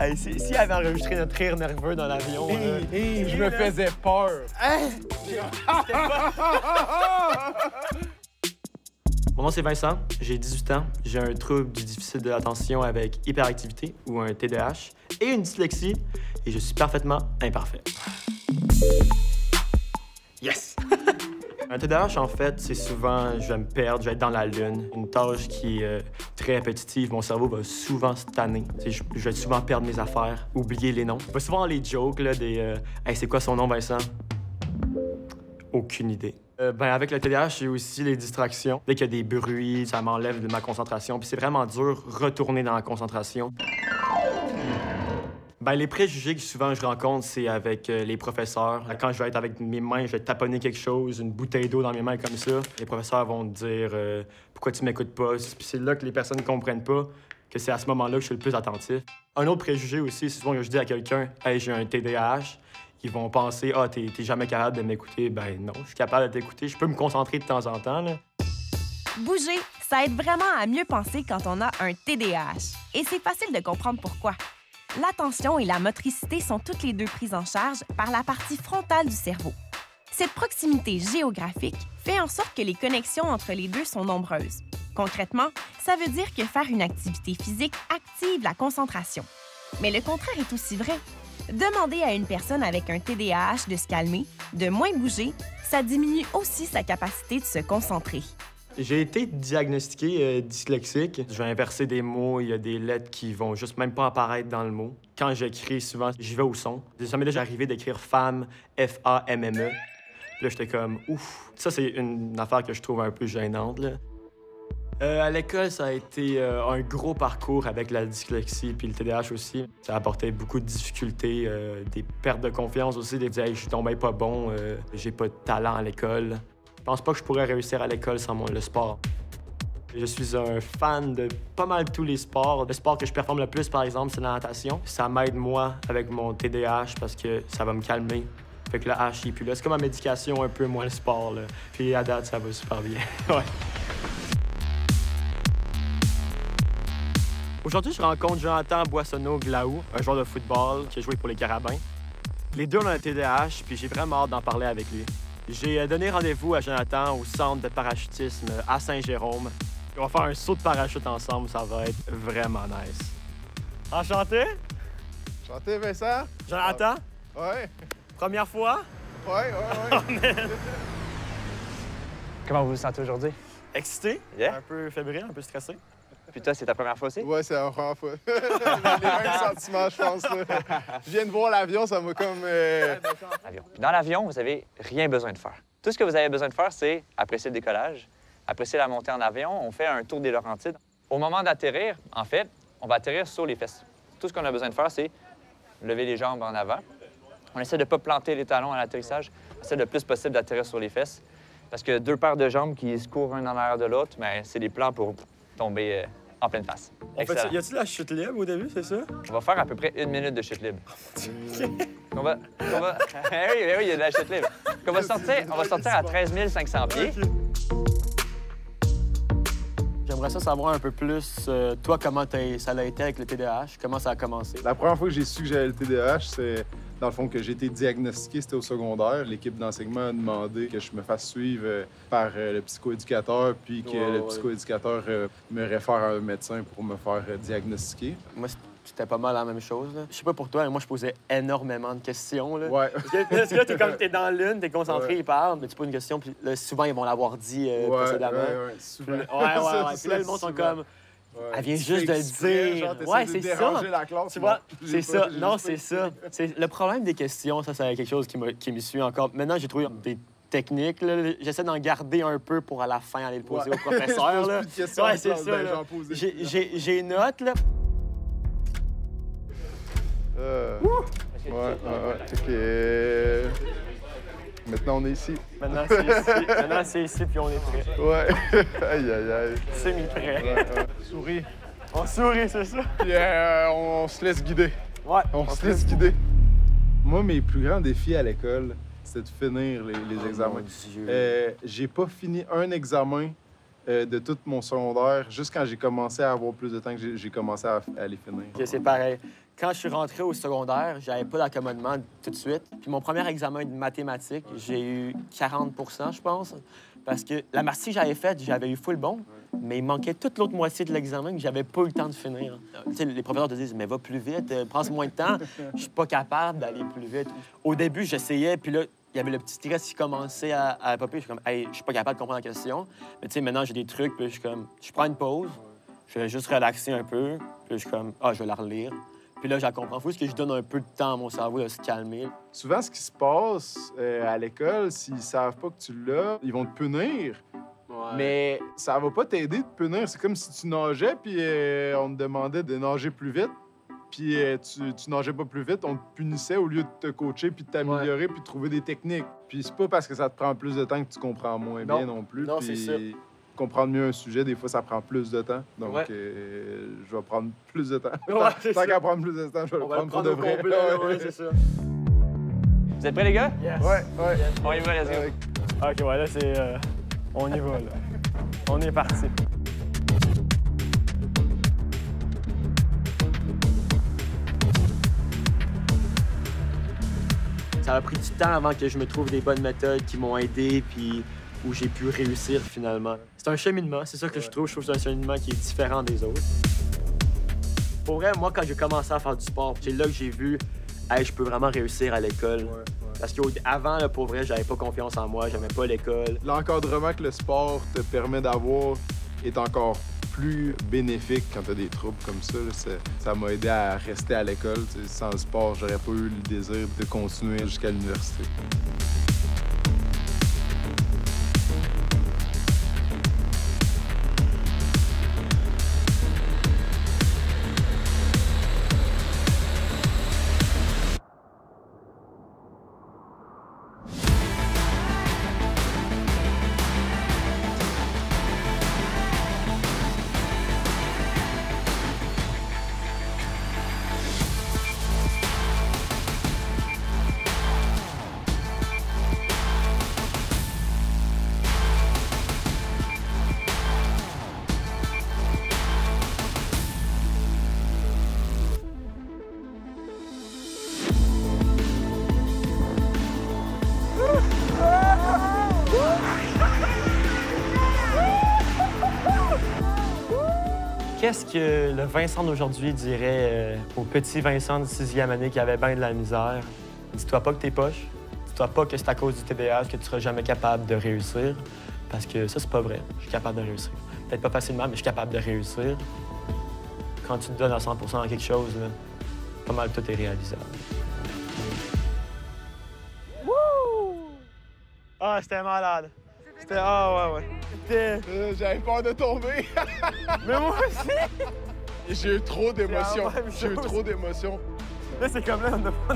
Hey, si, si elle avait enregistré notre rire nerveux dans l'avion. là. Hé, je me faisais peur. Mon nom c'est Vincent, j'ai 18 ans, j'ai un trouble du déficit de l'attention avec hyperactivité ou un TDAH et une dyslexie et je suis parfaitement imparfait. Yes! un TDAH, en fait, c'est souvent je vais me perdre, je vais être dans la lune. Une tâche qui est euh, très répétitive, mon cerveau va souvent se tanner. Je, vais souvent perdre mes affaires, oublier les noms. Je vais souvent les jokes là, des euh, Hey, c'est quoi son nom, Vincent? Aucune idée. Euh, ben, avec le TDAH, j'ai aussi les distractions. Dès qu'il y a des bruits, ça m'enlève de ma concentration. Puis c'est vraiment dur retourner dans la concentration. Ben, les préjugés que souvent je rencontre, c'est avec euh, les professeurs. Quand je vais être avec mes mains, je vais taponner quelque chose, une bouteille d'eau dans mes mains comme ça. Les professeurs vont dire euh, Pourquoi tu m'écoutes pas? Puis c'est là que les personnes ne comprennent pas que c'est à ce moment-là que je suis le plus attentif. Un autre préjugé aussi, c'est souvent que je dis à quelqu'un Hey, j'ai un TDAH. Ils vont penser Ah, t'es jamais capable de m'écouter. Ben non, je suis capable de t'écouter. Je peux me concentrer de temps en temps. Là. Bouger, ça aide vraiment à mieux penser quand on a un TDAH. Et c'est facile de comprendre pourquoi. L'attention et la motricité sont toutes les deux prises en charge par la partie frontale du cerveau. Cette proximité géographique fait en sorte que les connexions entre les deux sont nombreuses. Concrètement, ça veut dire que faire une activité physique active la concentration. Mais le contraire est aussi vrai. Demander à une personne avec un TDAH de se calmer, de moins bouger, ça diminue aussi sa capacité de se concentrer. J'ai été diagnostiqué euh, dyslexique. Je vais inverser des mots, il y a des lettres qui vont juste même pas apparaître dans le mot. Quand j'écris, souvent, j'y vais au son. Ça m'est déjà arrivé d'écrire femme, F-A-M-M-E. Puis là, j'étais comme, ouf. Ça, c'est une affaire que je trouve un peu gênante. Euh, à l'école, ça a été euh, un gros parcours avec la dyslexie puis le TDAH aussi. Ça a apporté beaucoup de difficultés, des pertes de confiance aussi, des hey, je suis pas bon, j'ai pas de talent à l'école. Je pense pas que je pourrais réussir à l'école sans le sport. Je suis un fan de pas mal tous les sports. Le sport que je performe le plus, par exemple, c'est la natation. Ça m'aide, moi, avec mon TDAH parce que ça va me calmer. Fait que le H, il là. C'est comme ma médication un peu, moins le sport. Puis à date, ça va super bien. ouais. Aujourd'hui, je rencontre Jonathan Boissonneau-Glaou, un joueur de football qui a joué pour les Carabins. Les deux ont un TDAH, puis j'ai vraiment hâte d'en parler avec lui. J'ai euh, donné rendez-vous à Jonathan au centre de parachutisme à Saint-Jérôme. On va faire un saut de parachute ensemble, ça va être vraiment nice. Enchanté? Chanté, Vincent? Jonathan, Ouais, première fois? ouais, ouais, ouais. Comment vous vous sentez aujourd'hui? Excité? Yeah. Un peu fébrile, un peu stressé? Puis toi, c'est ta première fois aussi? Ouais, c'est la première fois. Les mêmes sentiments, je pense. là. Je viens de voir l'avion, ça m'a comme. euh, Dans l'avion, vous n'avez rien besoin de faire. Tout ce que vous avez besoin de faire, c'est apprécier le décollage, apprécier la montée en avion. On fait un tour des Laurentides. Au moment d'atterrir, en fait, on va atterrir sur les fesses. Tout ce qu'on a besoin de faire, c'est lever les jambes en avant. On essaie de ne pas planter les talons à l'atterrissage. On essaie le plus possible d'atterrir sur les fesses. Parce que deux paires de jambes qui se courent un en arrière de l'autre, ben, c'est des plans pour tomber euh, en pleine face. On fait, y a-t-il la chute libre au début, c'est ça? On va faire à peu près une minute de chute libre. on va, on va... Eh oui, eh oui, il y a de la chute libre. On va sortir, on va sortir à 13 500 pieds. J'aimerais ça savoir un peu plus, euh, toi, comment ça a été avec le TDAH, comment ça a commencé? La première fois que j'ai su que j'avais le TDAH, c'est dans le fond que j'ai été diagnostiqué, c'était au secondaire. L'équipe d'enseignement a demandé que je me fasse suivre euh, par euh, le psychoéducateur, puis que Ouais, le psychoéducateur euh, me réfère à un médecin pour me faire diagnostiquer. Moi, c'était pas mal la même chose. là. Je sais pas pour toi, mais moi, je posais énormément de questions. Là. Ouais. Parce que, parce que là, t'es comme, t'es dans l'une, t'es concentré, Ouais. ils parlent, mais tu poses une question, puis là, souvent, ils vont l'avoir dit euh, ouais, précédemment. ouais, ouais, souvent. ouais, ouais, Puis là, le monde sont comme, Ouais. Elle vient juste de exprès, dire. genre, Ouais, c'est ça. la classe, Tu vois, c'est ça. Non, c'est ça. C'est le problème des questions, ça, c'est quelque chose qui me, qui me suit encore. Maintenant, j'ai trouvé des techniques. là. J'essaie d'en garder un peu pour à la fin aller le poser Ouais. au professeur. Là. Ouais, c'est ça. J'ai- j'ai note, là. Euh, ouais, ouais, ouais. OK. Maintenant, on est ici. Maintenant, c'est ici. Maintenant, c'est ici, puis on est prêt. Ouais. aïe, aïe, aïe. Semi-prêt. Ouais, ouais. On sourit, c'est ça? Puis euh, on se laisse guider. Ouais. On se laisse guider. Moi, mes plus grands défis à l'école, c'était de finir les, les Oh, examens. Euh, j'ai pas fini un examen euh, de tout mon secondaire, juste quand j'ai commencé à avoir plus de temps que j'ai- commencé à, à les finir. C'est pareil. Quand je suis rentré au secondaire, j'avais pas d'accommodement tout de suite. Puis mon premier examen de mathématiques, j'ai eu 40% je pense. Parce que la partie que j'avais faite, j'avais eu full bon, mais il manquait toute l'autre moitié de l'examen que j'avais pas eu le temps de finir. Les professeurs te disent, mais va plus vite, euh, prends moins de temps. Je suis pas capable d'aller plus vite. Au début, j'essayais, puis là, il y avait le petit stress qui commençait à, à popper. Je suis comme, hey, je suis pas capable de comprendre la question. Mais tu sais, maintenant, j'ai des trucs, puis je suis comme, je prends une pause, je vais juste relaxer un peu, puis je suis comme, ah, je vais la relire. Puis là, je la comprends. Faut juste que je donne un peu de temps à mon cerveau de se calmer. Souvent, ce qui se passe euh, à l'école, s'ils savent pas que tu l'as, ils vont te punir. Mais ça va pas t'aider de punir. C'est comme si tu nageais, puis euh, on te demandait de nager plus vite. Puis euh, tu, tu nageais pas plus vite, on te punissait au lieu de te coacher, puis de t'améliorer, puis de trouver des techniques. Puis c'est pas parce que ça te prend plus de temps que tu comprends moins Non. bien non plus. Non, c'est ça. Comprendre mieux un sujet, des fois, ça prend plus de temps. Donc, Ouais. euh, je vais prendre plus de temps. Ouais, Tant- qu'à prendre plus de temps, je vais On le prendre pour de vrai. complet, là, Ouais. ouais, c'est ça. Vous êtes prêts, les gars? Yes. Ouais, ouais. On y va, let's go. OK, ouais, là, c'est... euh, on y va, là. On est parti. Ça a pris du temps avant que je me trouve des bonnes méthodes qui m'ont aidé, puis où j'ai pu réussir finalement. C'est un cheminement, c'est ça que je trouve. Je trouve que c'est un cheminement qui est différent des autres. Pour vrai, moi, quand j'ai commencé à faire du sport, c'est là que j'ai vu, hey, je peux vraiment réussir à l'école. Ouais, ouais. Parce qu'avant, pour vrai, j'avais pas confiance en moi, j'aimais pas l'école. L'encadrement que le sport te permet d'avoir est encore plus bénéfique quand tu as des troubles comme ça. là. Ça m'a aidé à rester à l'école. Sans le sport, j'aurais pas eu le désir de continuer jusqu'à l'université. Qu'est-ce que le Vincent d'aujourd'hui dirait euh, au petit Vincent de sixième année qui avait bien de la misère? Dis-toi pas que t'es poche. Dis-toi pas que c'est à cause du TDAH que tu seras jamais capable de réussir. Parce que ça, c'est pas vrai. Je suis capable de réussir. Peut-être pas facilement, mais je suis capable de réussir. Quand tu te donnes à 100 à quelque chose, pas mal tout est réalisable. Ah, c'était malade. C'était... Ah, ouais, ouais. C'était... Euh, J'avais peur de tomber. Mais moi aussi! J'ai eu trop d'émotions. Même J'ai eu trop d'émotions. Là, c'est comme là, on a